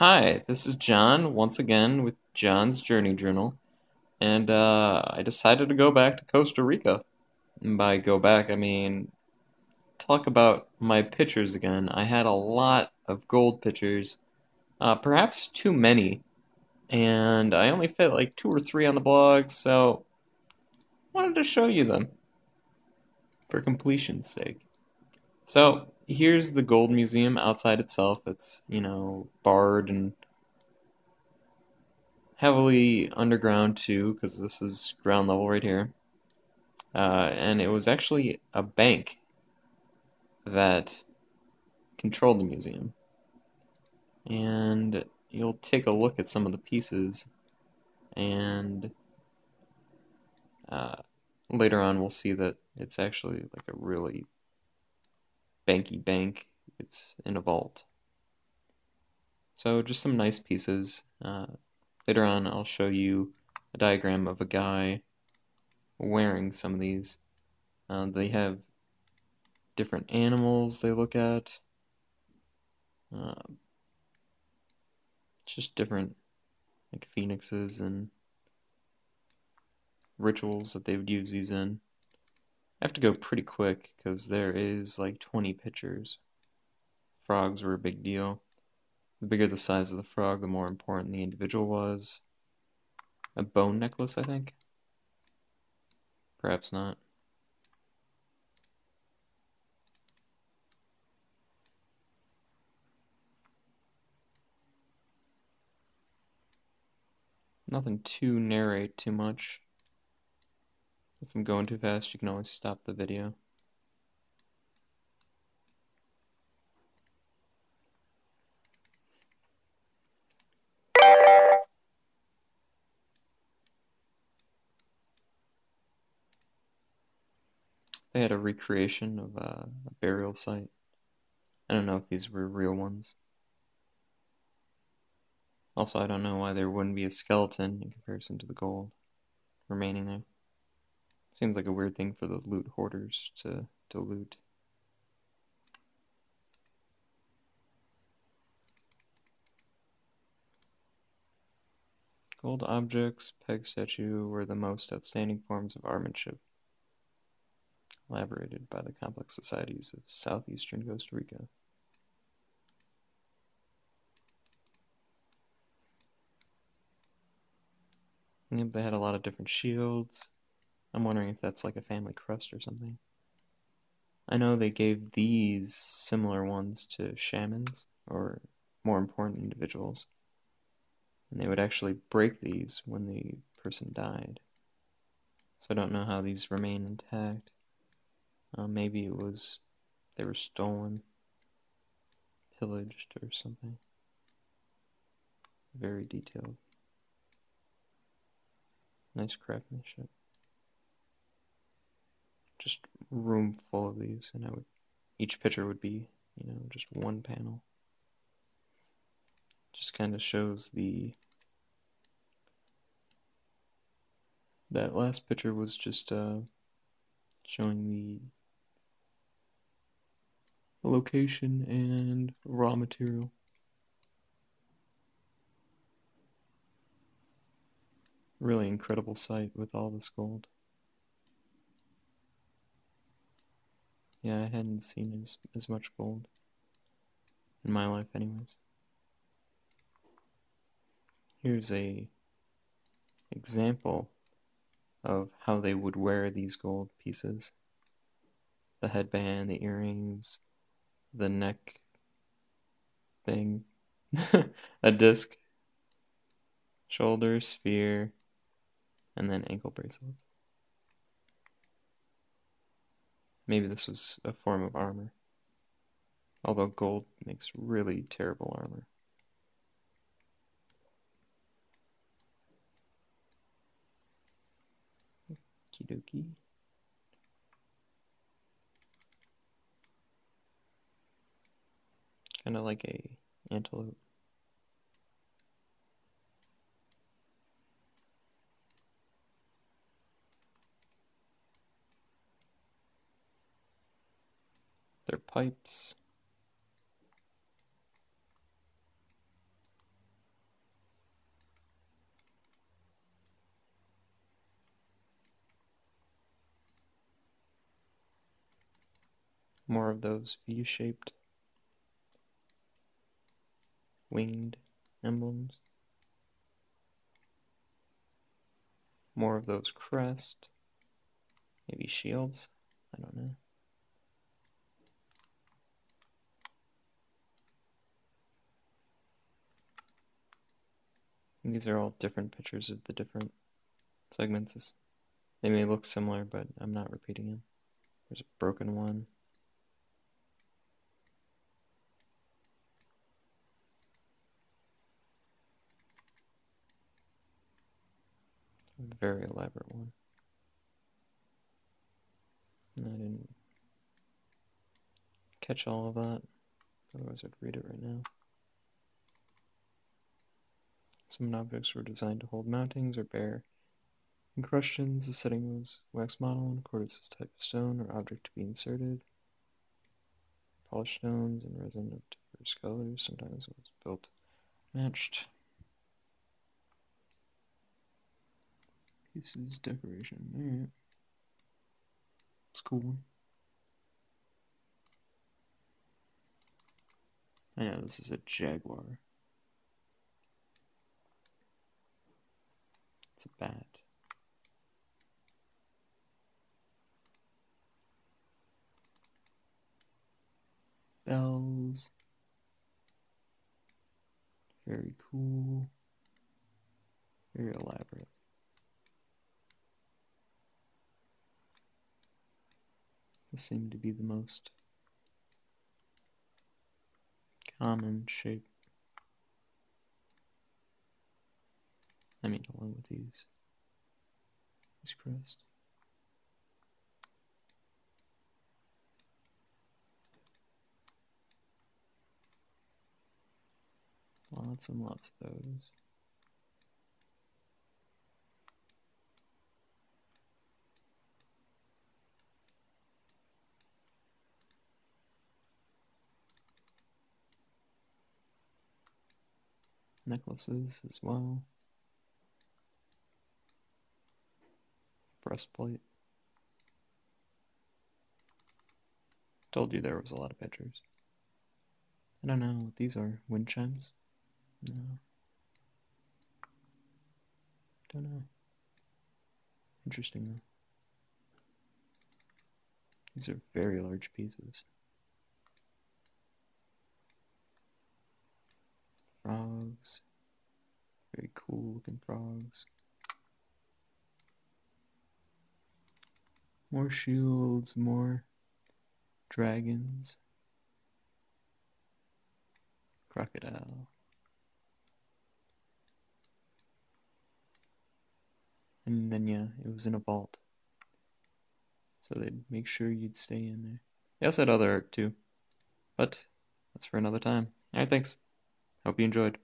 Hi, this is John once again with John's Journey Journal, and uh, I decided to go back to Costa Rica. And by go back, I mean talk about my pictures again. I had a lot of gold pictures, uh, perhaps too many, and I only fit like two or three on the blog, so wanted to show you them for completion's sake. So here's the gold museum outside itself. It's, you know, barred and heavily underground too, because this is ground level right here. Uh, and it was actually a bank that controlled the museum. And you'll take a look at some of the pieces, and uh, later on we'll see that it's actually like a really banky bank. It's in a vault. So just some nice pieces. Uh, later on I'll show you a diagram of a guy wearing some of these. Uh, they have different animals they look at. Uh, just different like phoenixes and rituals that they would use these in. I have to go pretty quick because there is like 20 pictures. Frogs were a big deal. The bigger the size of the frog, the more important the individual was. A bone necklace, I think? Perhaps not. Nothing to narrate too much. If I'm going too fast, you can always stop the video. They had a recreation of uh, a burial site. I don't know if these were real ones. Also, I don't know why there wouldn't be a skeleton in comparison to the gold remaining there. Seems like a weird thing for the loot hoarders to, to loot. Gold objects, peg statue were the most outstanding forms of artmanship elaborated by the complex societies of southeastern Costa Rica. Yep, they had a lot of different shields. I'm wondering if that's like a family crest or something. I know they gave these similar ones to shamans, or more important individuals. And they would actually break these when the person died. So I don't know how these remain intact. Uh, maybe it was they were stolen, pillaged, or something. Very detailed. Nice craftsmanship just room full of these, and I would each picture would be you know just one panel. Just kind of shows the that last picture was just uh, showing the location and raw material. Really incredible sight with all this gold. Yeah, I hadn't seen as, as much gold in my life anyways. Here's a example of how they would wear these gold pieces. The headband, the earrings, the neck thing, a disc, shoulder, sphere, and then ankle bracelets. Maybe this was a form of armor. Although gold makes really terrible armor. Kidoki. Kind of like a antelope. pipes. More of those V-shaped winged emblems. More of those crest, maybe shields, I don't know. And these are all different pictures of the different segments. They may look similar, but I'm not repeating them. There's a broken one. A very elaborate one. And I didn't catch all of that, otherwise I'd read it right now. Some objects were designed to hold mountings or bear encrustations. The setting was wax model and quartz type of stone or object to be inserted. Polished stones and resin of diverse colors. Sometimes it was built matched. Pieces, decoration. Alright. It's cool. I know this is a jaguar. It's a bat. Bells. Very cool. Very elaborate. This seemed to be the most common shape. I mean, along with these, these crests. Lots and lots of those. Necklaces as well. Breastplate. Told you there was a lot of pictures. I don't know what these are. Wind chimes? No. Don't know. Interesting though. These are very large pieces. Frogs. Very cool looking frogs. More shields, more dragons. Crocodile. And then, yeah, it was in a vault. So they'd make sure you'd stay in there. They also had other art too. But that's for another time. Alright, thanks. Hope you enjoyed.